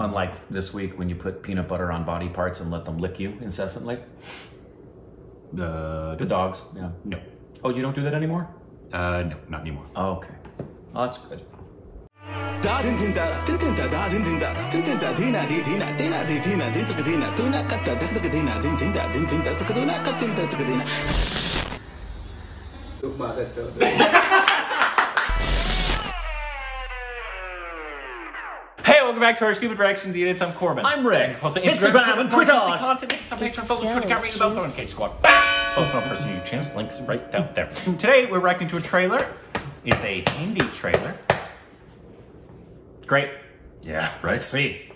Unlike this week when you put peanut butter on body parts and let them lick you incessantly. Uh, The dogs, yeah. no. Oh, you don't do that anymore? Uh, no, not anymore. Oh, okay. Oh, that's good. Welcome back to our Stupid Reactions Units. I'm Korbin. I'm Rick. On Instagram and Twitter. Content, some pictures, photos, Twitter, can't read about on Cage Squad. Bam! Post on personal YouTube channels. Links right down there. Today, we're reacting to a trailer. It's a Hindi trailer. Great. Yeah, right. Sweet.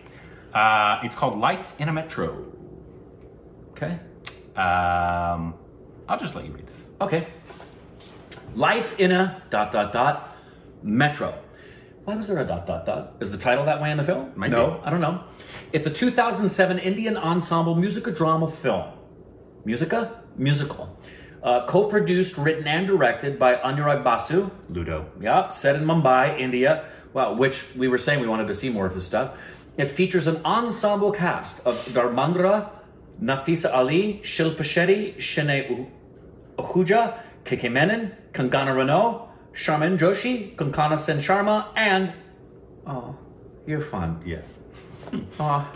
Uh, it's called Life in a Metro. Okay. Um, I'll just let you read this. Okay. Life in a dot dot dot metro. Why was there a dot dot dot? Is the title that way in the film? Might no, be. I don't know. It's a 2007 Indian ensemble musica drama film. Musica? Musical. Uh, co-produced, written, and directed by Anurag Basu. Ludo. Yep, set in Mumbai, India. Well, which we were saying we wanted to see more of his stuff. It features an ensemble cast of Dharmendra, Nafisa Ali, Shilpa Shetty, Shiney Ahuja, KK Menon, Kangana Ranaut, Sharman Joshi, Konkona Sen Sharma, and oh, Irfan. Yes. Aw.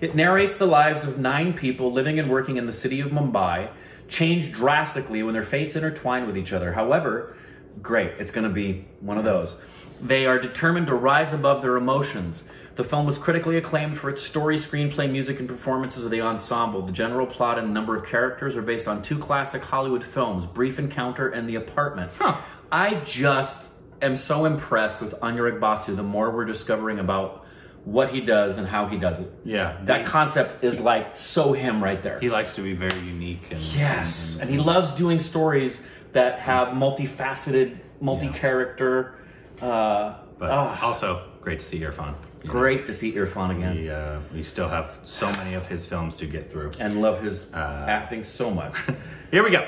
It narrates the lives of nine people living and working in the city of Mumbai, changed drastically when their fates intertwine with each other. However, great, it's going to be one of those. They are determined to rise above their emotions. The film was critically acclaimed for its story, screenplay, music, and performances of the ensemble. The general plot and number of characters are based on two classic Hollywood films, Brief Encounter and The Apartment. Huh. I just am so impressed with Anurag Basu the more we're discovering about what he does and how he does it. Yeah. That he, concept is like so him right there. he likes to be very unique and yes. And he loves doing stories that have multifaceted, multi-character. Uh, But ah, also great to see Irfan. You know, great to see Irfan again. We, uh, we still have so many of his films to get through. And love his Uh, acting so much. Here we go.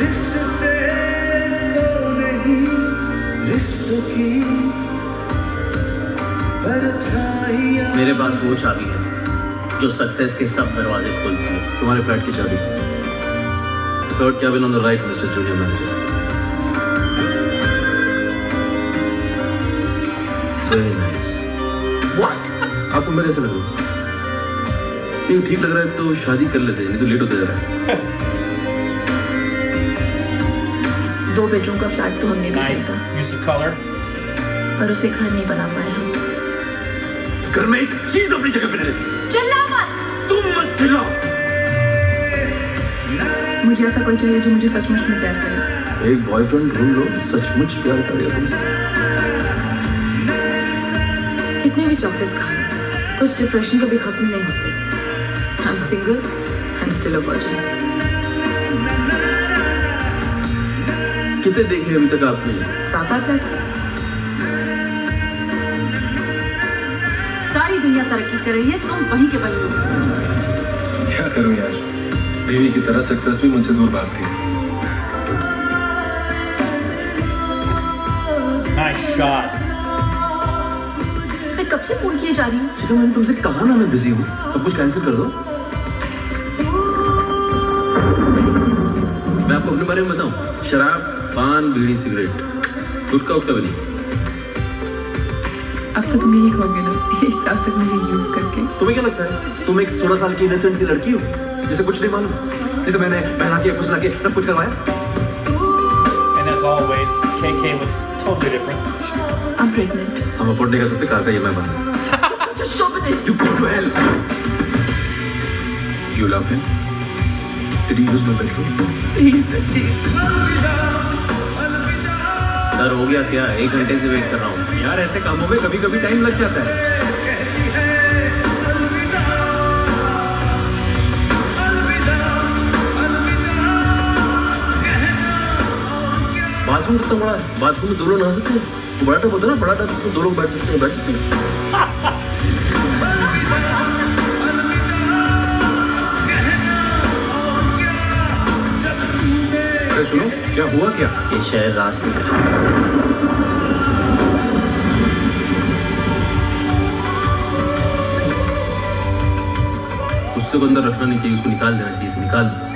रिश्ते तो नहीं रिश्तों की परछाइयाँ। मेरे पास वो चाबी है जो सक्सेस के सब दरवाजे खोलती है। तुम्हारे फ्लैट की चाबी। Third cabin on the right mister junior manager very nice what आपको मेरे ऐसा लग। रहा है नहीं ठीक लग रहा है तो शादी कर लेते हैं नहीं तो लेट होते जा रहा है। दो बेडरूम का फ्लैट तो हमने भी nice. use of color. पर उसे घर नहीं बना पाए हम। घर में एक चीज़ अपनी जगह पे नहीं रहती चिल्ला मत तुम मत चिल्लाओ। मुझे ऐसा कोई चाहिए जो मुझे सचमुच में प्यार करे। एक बॉयफ्रेंड ढूंढ लो सचमुच प्यार करेगा तुमसे। कितने भी चॉकलेट्स खा कुछ डिप्रेशन कभी खत्म नहीं होते। I am single and still a virgin कितने देखे अभी तक आपने? सात आठ लड़के सारी दुनिया तरक्की कर रही है तुम वहीं के वहीं हो। क्या करूँ यार? बीवी की तरह सक्सेस भी मुझसे दूर भागती है। Nice shot. मैं कब से फ़ोन किए जा रही हूँ? मैंने तुमसे कहा ना मैं बिज़ी हूँ। सब कुछ कैंसिल कर दो। मैं आपको अपने बारे में बताऊँ शराब पान बीड़ी सिगरेट गुटखा उटका भी नहीं। अब तो तुम यही कहोगे ना एक साल तक मुझे यूज़ करके। तुम्हें क्या लगता है तुम एक सोलह साल की इनोसेंट सी लड़की हो जिसे कुछ नहीं मालूम जिसे मैंने पहला के फुसला के सब कुछ करवाया? And as always, KK looks totally different. I am pregnant हम अफोर्ड नहीं कर सकते कार का ईएमआई बंद just chauvinist you go to hell you love him did bedroom please please sir हो गया क्या? एक घंटे से वेट कर रहा हूँ। यार ऐसे कामों में कभी कभी टाइम लग जाता है। बाथरूम कितना बड़ा है? बाथरूम में दो लोग नहा सकते हैं? बड़ा टब होता है ना बड़ा टब दो लोग बैठ सकते हैं बैठ सकते हैं। सुनो क्या हुआ क्या ये शहर रास्ते में उससे को अंदर रखना नहीं चाहिए उसको निकाल देना चाहिए इसे निकाल दो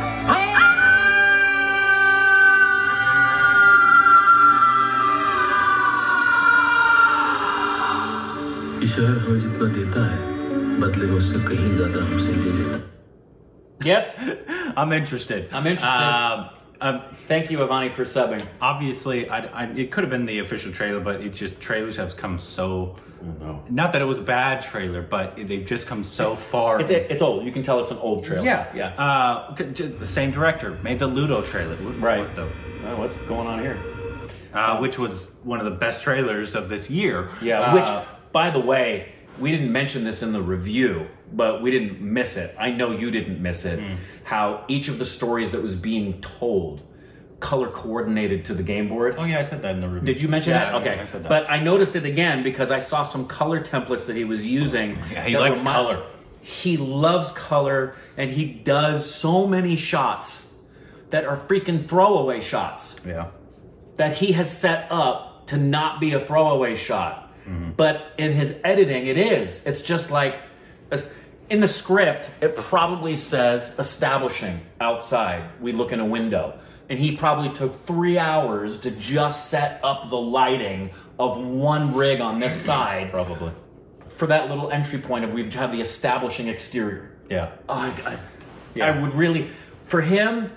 शहर हमें जितना देता है बदले में उससे कहीं ज़्यादा हमसे ले लेता Yep. I'm interested. I'm interested. Uh, um, Thank you, Ivani, for subbing. obviously, I, I, it could have been the official trailer, but it just trailers have come so. no. Not that it was a bad trailer, but they've just come so far. It's it's old. You can tell it's an old trailer. yeah, yeah. Uh, c- j- the same director made the Ludo trailer, Right. what the- Oh, what's going on here? uh, which was one of the best trailers of this year. Yeah, Uh, which, by the way, we didn't mention this in the review, but we didn't miss it. I know you didn't miss it. Hmm. How each of the stories that was being told color coordinated to the game board. Oh yeah, I said that in the review. Did you mention Yeah, that? Okay. I said that. But I noticed it again because I saw some color templates that he was using. Yeah, he likes remi- color. He loves color and he does so many shots that are freaking throwaway shots yeah. that he has set up to not be a throwaway shot. Mm-hmm. But in his editing, it is. It's just like as- in the script, it probably says establishing outside. We look in a window. And he probably took three hours to just set up the lighting of one rig on this side Probably. for that little entry point of we have the establishing exterior. Yeah. Oh, I, I, Yeah. I would really, for him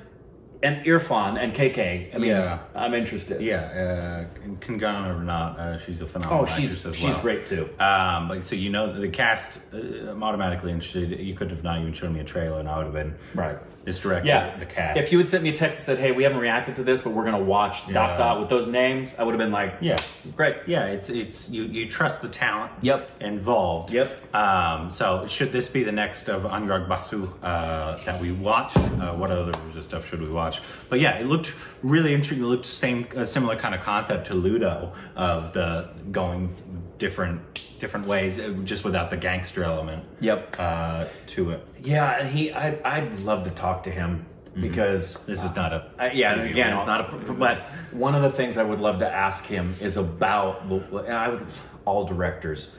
and Irfan and KK, I mean, Yeah. I'm interested. Yeah, uh, Kangana or not, uh, she's a phenomenal Oh, she's as she's well. great too. Um, like so, you know the cast. Uh, I'm automatically interested. You could have not even shown me a trailer, and I would have been Right. this director, Yeah. the cast. If you had sent me a text that said, "Hey, we haven't reacted to this, but we're gonna watch dot Yeah. dot with those names," I would have been like, yeah, great." yeah, it's it's you you trust the talent. Yep. Involved. Yep. Um, so should this be the next of Anurag Basu uh, that we watch? Uh, what other stuff should we watch? But yeah, it looked really interesting. It looked same a similar kind of concept to Ludo of the going different different ways, uh, just without the gangster element. Yep. Uh, to it. Yeah, and he, I, I'd love to talk to him because This is not a. Uh, yeah, again, it's not a. But one of the things I would love to ask him is about. And I would all directors,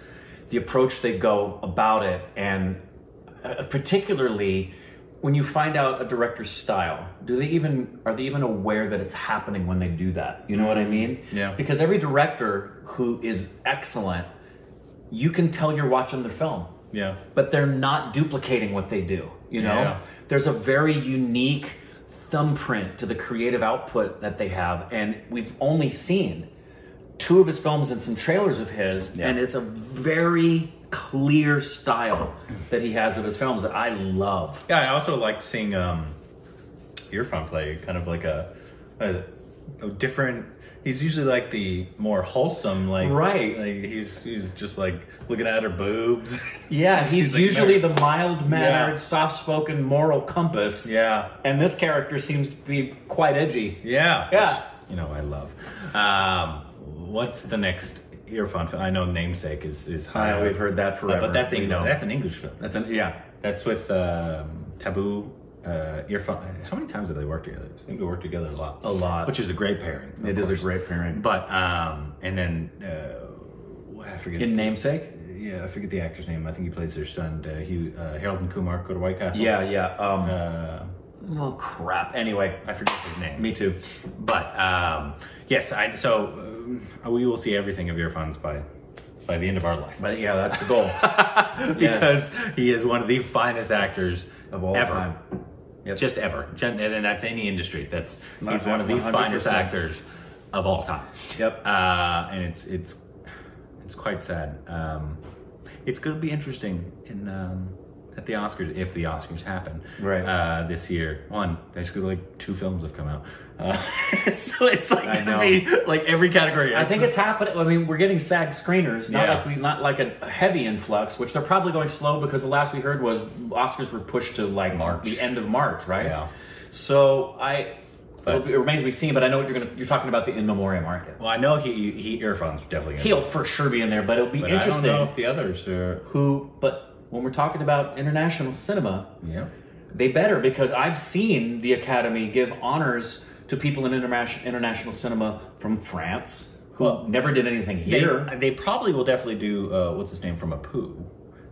the approach they go about it, and uh, particularly when you find out a director's style. Do they even are they even aware that it's happening when they do that? You know what I mean? Yeah. Because every director who is excellent, you can tell you're watching their film Yeah. but they're not duplicating what they do. You know, Yeah. there's a very unique thumbprint to the creative output that they have, and we've only seen two of his films and some trailers of his, Yeah. and it's a very clear style that he has of his films that I love. Yeah, I also like seeing um, Irfan play kind of like a, a, a different. He's usually like the more wholesome, like Right. Like he's he's just like looking at her boobs. Yeah, he's like usually married. the mild mannered, Yeah. soft spoken moral compass. yeah, And this character seems to be quite edgy. yeah, Yeah. which, you know, I love. Um, what's the next Irfan film? I know Namesake is is high. Uh, we've heard that Uh, forever. but that's English. know. That's an English film. That's an yeah. That's with um, Tabu. Uh, Irfan. How many times have they worked together? They seem to work together a lot. A lot. Which is a great pairing. It is a great pairing. But um, and then uh, I forget. In namesake? yeah, I forget the actor's name. I think he plays their son. Uh, he uh, Harold and Kumar go to White Castle. Yeah, yeah. Um, Uh, oh crap. Anyway, I forget his name. me too. But um, yes, I so we will see everything of Irfan's by by the end of our life. But yeah, that's the goal. because he is one of the finest actors Of all ever. time. Yep. Just ever. And that's any industry. That's he's one of the 100%. finest actors of all time. Yep. Uh, and it's it's it's quite sad. Um, it's going to be interesting in um, at the Oscars if the Oscars happen. Right. Uh, this year, one there's gonna be like two films have come out, uh, so it's like I gonna be like every category. I think it's happening. I mean, we're getting SAG screeners, not Yeah. like we, not like a heavy influx, which they're probably going slow because the last we heard was Oscars were pushed to like March. the end of March, right? Yeah. So I, But- it'll be- it remains to be seen. But I know what you're gonna. You're talking about the in memoriam market. Well, I know he he Irfan's definitely. Gonna He'll for sure be in there, but it'll be But interesting. I don't know if the others are. who, but when we're talking about international cinema, Yeah. they better because I've seen the Academy give honors to people in international international cinema from France who Well, never did anything here. they probably will definitely do uh, what's his name from Apu,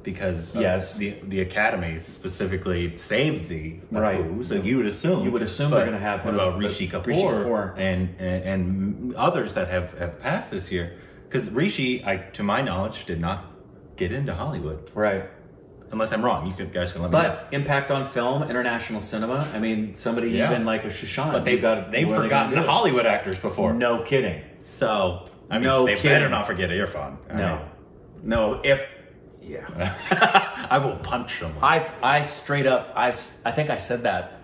because uh, Yes. the the Academy specifically saved the Right. Apu, so you would assume You would assume But they're have what him as- about Rishi Kapoor, Rishi Kapoor. And, and and others that have have passed this year because Rishi, I to my knowledge, did not get into Hollywood Right. Unless I'm wrong. You could guys can let me know. But impact on film, international cinema. I mean, somebody Yeah. even like a Shashan. But they've got they've what are they forgotten do? Hollywood actors before. No kidding. So I mean, No they kidding. better not forget Irfan. I No. No. If yeah. mean, I will punch someone. I I straight up I s- I think I said that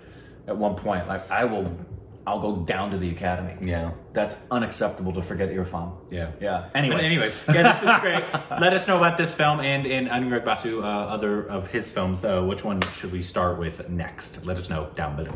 at one point. Like I will I'll go down to the academy. yeah. That's unacceptable to forget Irfan. Yeah. Yeah. Anyway. But anyway, yeah, this was great. Let us know about this film and in Anurag Basu, uh, other of his films. Uh, which one should we start with next? Let us know down below.